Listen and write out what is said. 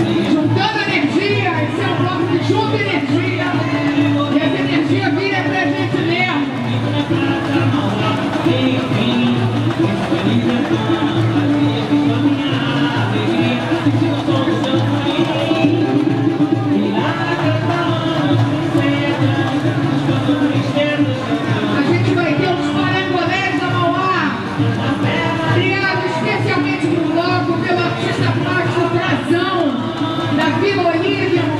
Juntando energia, esse é um bloco de junta for hearing him.